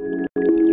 Música